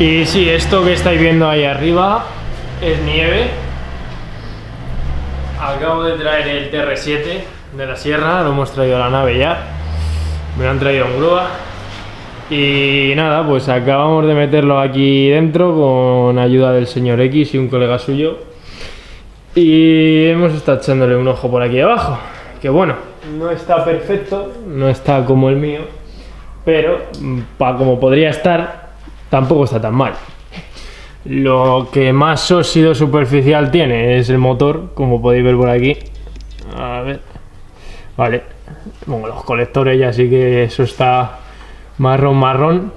Y sí, esto que estáis viendo ahí arriba es nieve. Acabo de traer el TR7 de la sierra, lo hemos traído a la nave ya. Me lo han traído en grúa. Y nada, pues acabamos de meterlo aquí dentro con ayuda del señor X y un colega suyo. Y hemos estado echándole un ojo por aquí abajo. Que bueno, no está perfecto, no está como el mío, pero para como podría estar, tampoco está tan mal. Lo que más óxido superficial tiene es el motor, como podéis ver por aquí. A ver. Vale. Bueno, los colectores ya sí que eso está marrón marrón.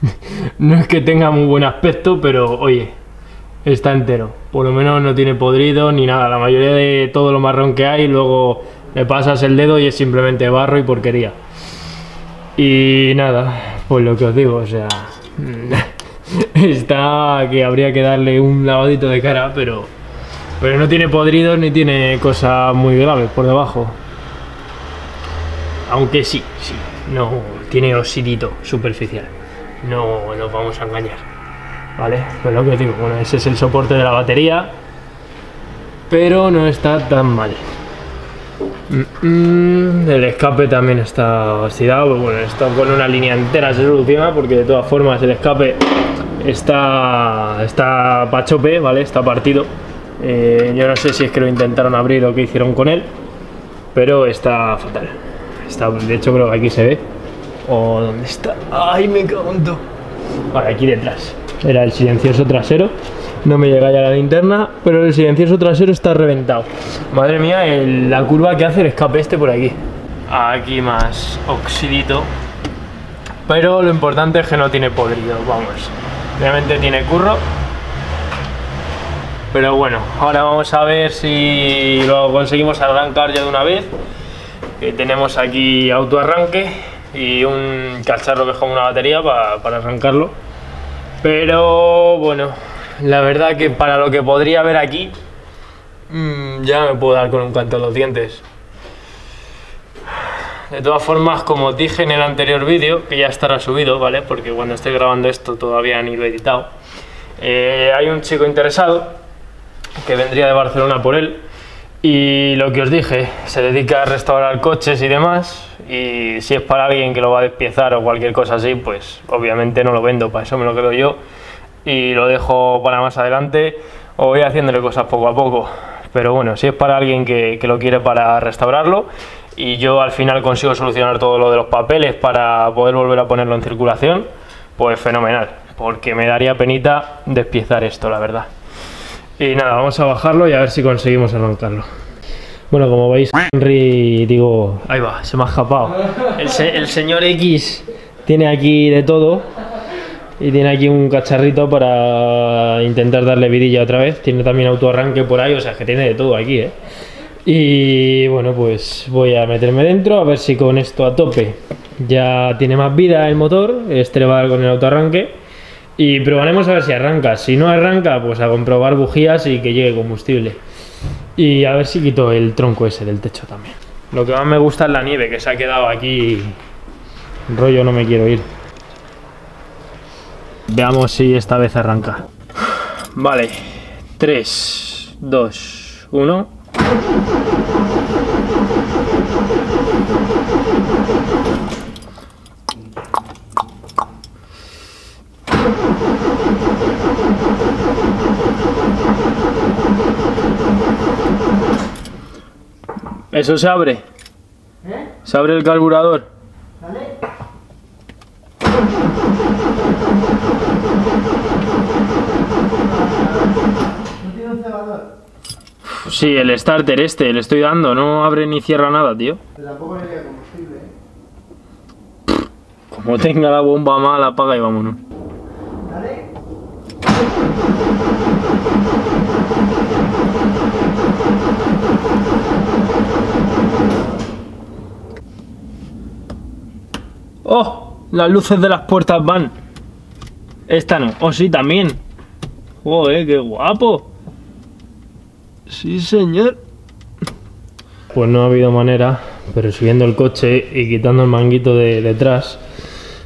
no es que tenga muy buen aspecto, pero oye, está entero. Por lo menos no tiene podrido ni nada. La mayoría de todo lo marrón que hay, luego le pasas el dedo y es simplemente barro y porquería. Y nada, pues lo que os digo, o sea, está que habría que darle un lavadito de cara, pero, pero no tiene podridos ni tiene cosas muy graves por debajo. Aunque sí, sí, no tiene oxidito superficial. No nos vamos a engañar. ¿Vale? Pues lo que digo, bueno, ese es el soporte de la batería, pero no está tan mal. Mm, mm, el escape también está oxidado, pues bueno, esto con una línea entera se soluciona porque de todas formas el escape está, está pachope, ¿vale? Está partido. Eh, yo no sé si es que lo intentaron abrir o qué hicieron con él, pero está fatal. Está, de hecho creo que aquí se ve. ¿O dónde está? ¡Ay, me cago! Vale, aquí detrás. Era el silencioso trasero. No me llega ya la linterna, pero el silencioso trasero está reventado. Madre mía, el- la curva que hace el escape este por aquí. Aquí más oxidito. Pero lo importante es que no tiene podrido, vamos. Obviamente tiene curro. Pero bueno, ahora vamos a ver si lo conseguimos arrancar ya de una vez. Que tenemos aquí autoarranque y un cacharro que es como una batería pa- para arrancarlo. Pero bueno, la verdad que para lo que podría haber aquí, mm, ya me puedo dar con un canto en los dientes. De todas formas, como dije en el anterior vídeo, que ya estará subido, ¿vale? Porque cuando estoy grabando esto todavía ni lo he editado. eh, hay un chico interesado que vendría de Barcelona por él. Y lo que os dije, se dedica a restaurar coches y demás. Y si es para alguien que lo va a despiezar o cualquier cosa así, pues obviamente no lo vendo, para eso me lo quedo yo. Y lo dejo para más adelante o voy haciéndole cosas poco a poco. Pero bueno, si es para alguien que, que lo quiere para restaurarlo y yo al final consigo solucionar todo lo de los papeles para poder volver a ponerlo en circulación, pues fenomenal. Porque me daría penita despiezar esto, la verdad. Y nada, vamos a bajarlo y a ver si conseguimos arrancarlo. Bueno, como veis, Henry, digo, ahí va, se me ha escapado. El, se- el señor X tiene aquí de todo y tiene aquí un cacharrito para intentar darle vidilla otra vez. Tiene también autoarranque por ahí, o sea que tiene de todo aquí, ¿eh? Y bueno, pues voy a meterme dentro a ver si con esto a tope ya tiene más vida el motor. Este le va a dar con el autoarranque. Y probaremos a ver si arranca. Si no arranca, pues a comprobar bujías y que llegue combustible. Y a ver si quito el tronco ese del techo también. Lo que más me gusta es la nieve que se ha quedado aquí. Rollo, no me quiero ir. Veamos si esta vez arranca. Vale. 3, 2, 1. Eso se abre. Se abre el carburador. ¿No tiene un cebador? Sí, el starter este, le estoy dando, no abre ni cierra nada, tío. Pero tampoco le combustible, ¿eh? Como tenga la bomba mala, apaga y vámonos. ¡Oh! Las luces de las puertas van. Esta no. Oh, sí, también. Joder, qué guapo. Sí, señor. Pues no ha habido manera, pero subiendo el coche y quitando el manguito de detrás,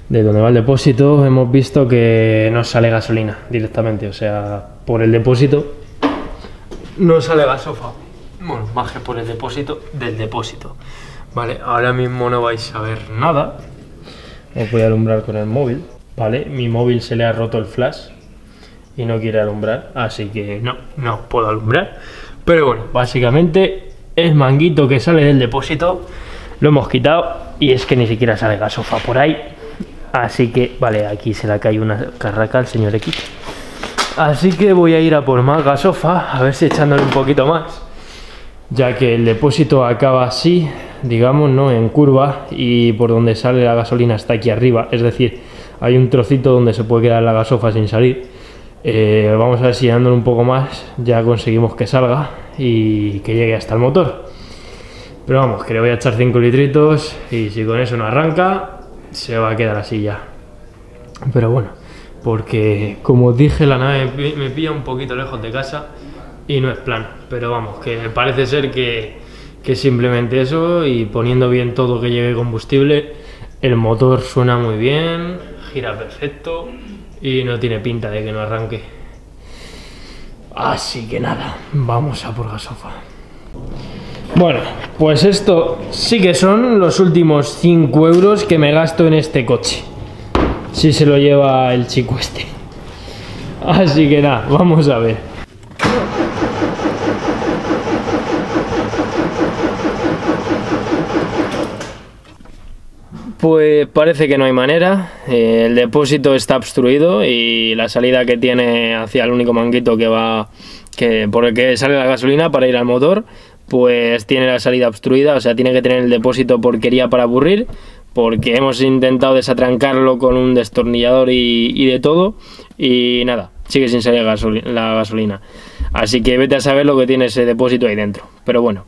de donde va el depósito, hemos visto que no sale gasolina directamente, o sea, por el depósito no sale gasofa. Bueno, baje por el depósito del depósito. Vale, ahora mismo no vais a ver nada. Os voy a alumbrar con el móvil, ¿vale? Mi móvil se le ha roto el flash y no quiere alumbrar, así que no, no puedo alumbrar. Pero bueno, básicamente el manguito que sale del depósito lo hemos quitado y es que ni siquiera sale gasofa por ahí. Así que, vale, aquí se le cae una carraca al señor X. Así que voy a ir a por más gasofa, a ver si echándole un poquito más. Ya que el depósito acaba así, digamos, ¿no? En curva y por donde sale la gasolina está aquí arriba. Es decir, hay un trocito donde se puede quedar la gasofa sin salir. Eh, vamos a ver si dándole un poco más ya conseguimos que salga y que llegue hasta el motor. Pero vamos, que le voy a echar 5 litritos y si con eso no arranca, se va a quedar así ya. Pero bueno, porque como dije, la nave me pilla un poquito lejos de casa y no es plano. Pero vamos, que parece ser que, que simplemente eso y poniendo bien todo que llegue combustible, el motor suena muy bien, gira perfecto y no tiene pinta de que no arranque. Así que nada, vamos a por gasofa. Bueno, pues esto sí que son los últimos 5 euros que me gasto en este coche. Si se lo lleva el chico este. Así que nada, vamos a ver. Pues parece que no hay manera, eh, el depósito está obstruido y la salida que tiene hacia el único manguito que va, que, por el que sale la gasolina para ir al motor, pues tiene la salida obstruida, o sea, tiene que tener el depósito porquería para aburrir, porque hemos intentado desatrancarlo con un destornillador y, de todo, y nada, sigue sin salir la gasolina. Así que vete a saber lo que tiene ese depósito ahí dentro. Pero bueno,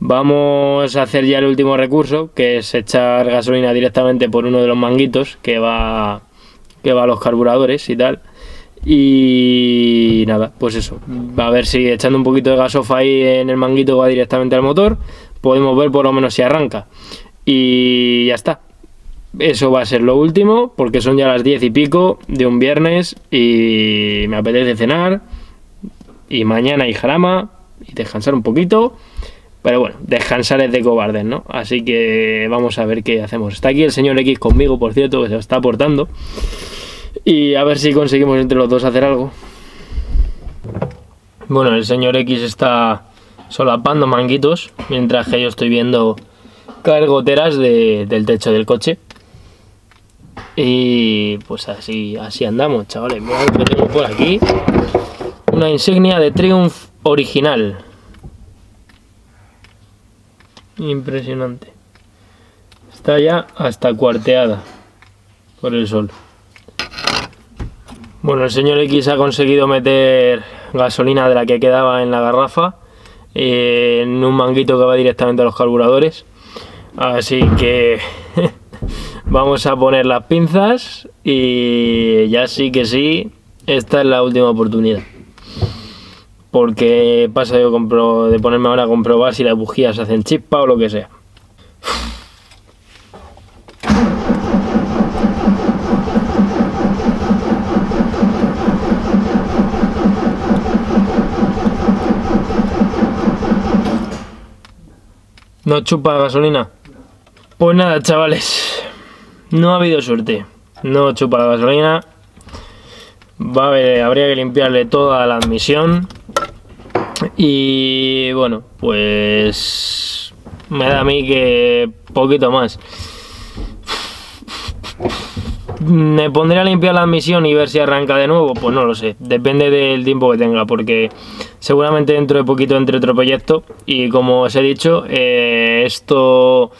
vamos a hacer ya el último recurso, que es echar gasolina directamente por uno de los manguitos que va, que va a los carburadores y tal. Y nada, pues eso. A ver si echando un poquito de gasofa ahí en el manguito va directamente al motor, podemos ver por lo menos si arranca. Y ya está. Eso va a ser lo último, porque son ya las 10 y pico de un viernes y me apetece cenar. Y mañana hay jarama y descansar un poquito. Pero bueno, descansar es de cobardes, ¿no? Así que vamos a ver qué hacemos. Está aquí el señor X conmigo, por cierto, que se está aportando. Y a ver si conseguimos entre los dos hacer algo. Bueno, el señor X está solapando manguitos mientras que yo estoy viendo caer goteras del techo del coche. Y pues así, así andamos, chavales. Mira lo que tengo por aquí. Una insignia de Triumph original. Impresionante. Está ya hasta cuarteada por el sol. Bueno, el señor X ha conseguido meter gasolina de la que quedaba en la garrafa eh, en un manguito que va directamente a los carburadores. Así que vamos a poner las pinzas y ya sí que sí, esta es la última oportunidad. Porque pasa yo compro, de ponerme ahora a comprobar si las bujías hacen chispa o lo que sea. ¿No chupa gasolina? Pues nada, chavales. No ha habido suerte. No chupa gasolina. Va a haber, habría que limpiarle toda la admisión. Y bueno, pues me da a mí que poquito más. ¿Me pondré a limpiar la admisión y ver si arranca de nuevo? Pues no lo sé, depende del tiempo que tenga, porque seguramente dentro de poquito entre otro proyecto y como os he dicho, eh, esto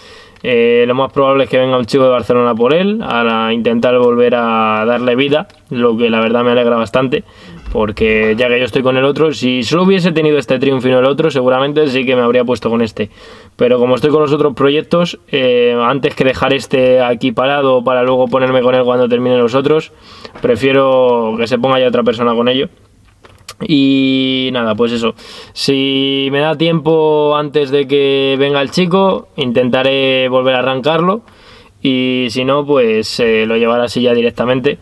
eh, lo más probable es que venga un chico de Barcelona por él a intentar volver a darle vida, lo que la verdad me alegra bastante, porque ya que yo estoy con el otro, si solo hubiese tenido este triunfo y no el otro, seguramente sí que me habría puesto con este. Pero como estoy con los otros proyectos, eh, antes que dejar este aquí parado para luego ponerme con él cuando termine los otros, prefiero que se ponga ya otra persona con ello. Y nada, pues eso. Si me da tiempo antes de que venga el chico, intentaré volver a arrancarlo. y si no, pues eh, lo llevará así ya directamente.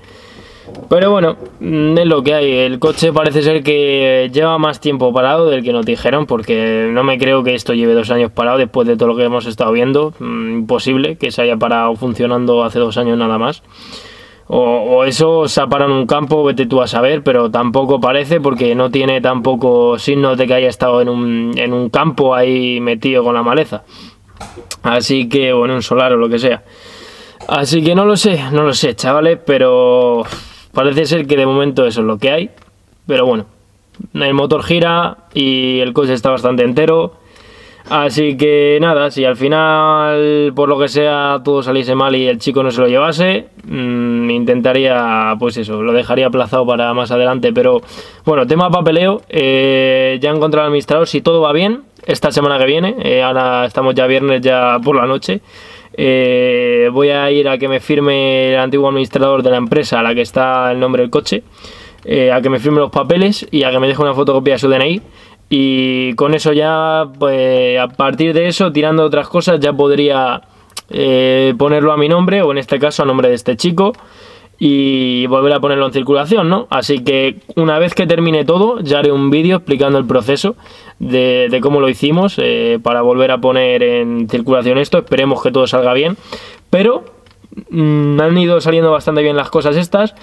Pero bueno, mm, es lo que hay. El coche parece ser que lleva más tiempo parado del que nos dijeron, porque no me creo que esto lleve dos años parado después de todo lo que hemos estado viendo. Mm, imposible que se haya parado funcionando hace dos años nada más. O, eso se ha parado en un campo, vete tú a saber, pero tampoco parece porque no tiene tampoco signos de que haya estado en un, en un campo ahí metido con la maleza. Así que, bueno, un solar o lo que sea. Así que no lo sé, no lo sé, chavales, pero parece ser que de momento eso es lo que hay. Pero bueno, el motor gira y el coche está bastante entero. Así que nada, si al final, por lo que sea, todo saliese mal y el chico no se lo llevase, mmm, intentaría, pues eso, lo dejaría aplazado para más adelante. Pero bueno, tema papeleo, eh, ya he encontrado al administrador, si todo va bien, esta semana que viene, eh, ahora estamos ya viernes, ya por la noche. Eh, voy a ir a que me firme el antiguo administrador de la empresa a la que está el nombre del coche, eh, a que me firme los papeles y a que me deje una fotocopia de su DNI. Y con eso ya, pues a partir de eso, tirando otras cosas, ya podría eh, ponerlo a mi nombre o en este caso a nombre de este chico y volver a ponerlo en circulación, ¿no? Así que una vez que termine todo, ya haré un vídeo explicando el proceso de, cómo lo hicimos eh, para volver a poner en circulación esto. Esperemos que todo salga bien, pero mm, han ido saliendo bastante bien las cosas estas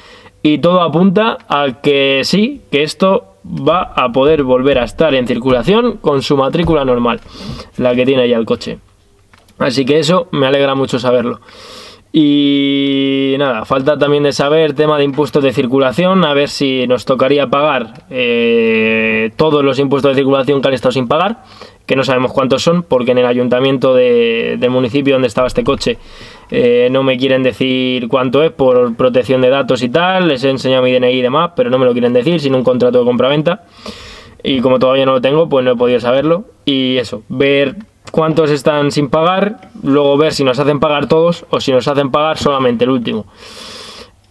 y todo apunta a que sí, que esto va a poder volver a estar en circulación con su matrícula normal, la que tiene ya el coche. Así que eso me alegra mucho saberlo. Y nada, falta también de saber tema de impuestos de circulación, a ver si nos tocaría pagar eh, todos los impuestos de circulación que han estado sin pagar, que no sabemos cuántos son, porque en el ayuntamiento de, del municipio donde estaba este coche eh, no me quieren decir cuánto es por protección de datos y tal, les he enseñado mi DNI y demás, pero no me lo quieren decir sin un contrato de compraventa. Y como todavía no lo tengo, pues no he podido saberlo. Y eso, ver cuántos están sin pagar, luego ver si nos hacen pagar todos o si nos hacen pagar solamente el último.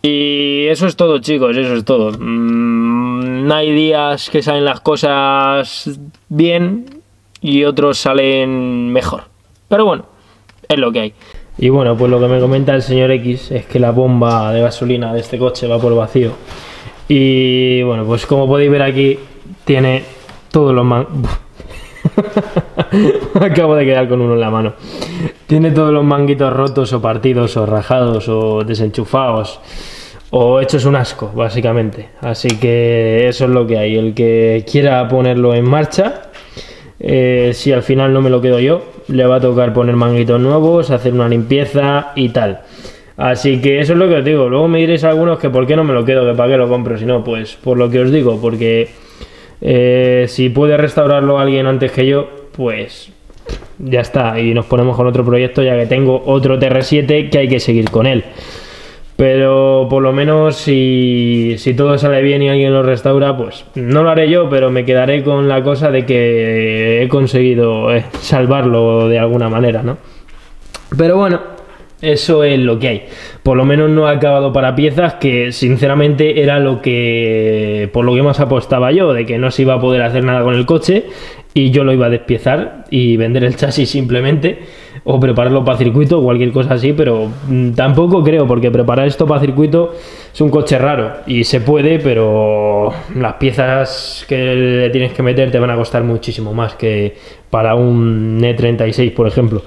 Y eso es todo, chicos, eso es todo. Mm, hay días que salen las cosas bien y otros salen mejor. Pero bueno, es lo que hay. Y bueno, pues lo que me comenta el señor X es que la bomba de gasolina de este coche va por vacío. Y bueno, pues como podéis ver aquí, tiene todos los man... Acabo de quedar con uno en la mano. Tiene todos los manguitos rotos o partidos o rajados o desenchufados o hechos un asco, básicamente. Así que eso es lo que hay. El que quiera ponerlo en marcha, eh, si al final no me lo quedo yo, le va a tocar poner manguitos nuevos, hacer una limpieza y tal. Así que eso es lo que os digo. Luego me diréis algunos que por qué no me lo quedo, que para qué lo compro. Si no, pues por lo que os digo, porque eh, si puede restaurarlo alguien antes que yo, pues ya está. Y nos ponemos con otro proyecto ya que tengo otro TR7 que hay que seguir con él. Pero por lo menos si, todo sale bien y alguien lo restaura, pues no lo haré yo, pero me quedaré con la cosa de que he conseguido eh, salvarlo de alguna manera, ¿no? Pero bueno, eso es lo que hay. Por lo menos no ha acabado para piezas, que sinceramente era lo que. por lo que más apostaba yo, de que no se iba a poder hacer nada con el coche y yo lo iba a despiezar y vender el chasis simplemente o prepararlo para circuito o cualquier cosa así, pero mm, tampoco creo, porque preparar esto para circuito es un coche raro y se puede, pero las piezas que le tienes que meter te van a costar muchísimo más que para un E36, por ejemplo.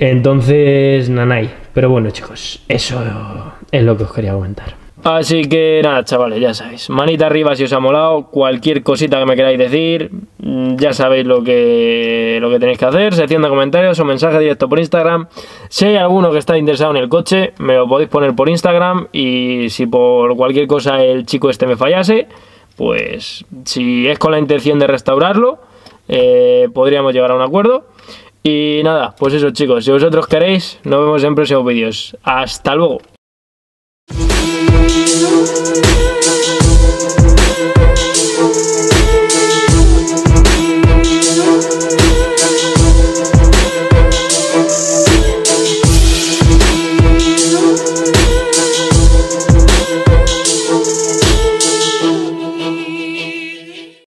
Entonces, nanay. Pero bueno, chicos, eso es lo que os quería comentar. Así que nada, chavales, ya sabéis. Manita arriba si os ha molado. Cualquier cosita que me queráis decir, mm, ya sabéis lo que, lo que tenéis que hacer. Sección de comentarios o mensaje directo por Instagram. Si hay alguno que está interesado en el coche, me lo podéis poner por Instagram. Y si por cualquier cosa el chico este me fallase, pues si es con la intención de restaurarlo, eh, podríamos llegar a un acuerdo. Y nada, pues eso chicos, si vosotros queréis, nos vemos en próximos vídeos. Hasta luego.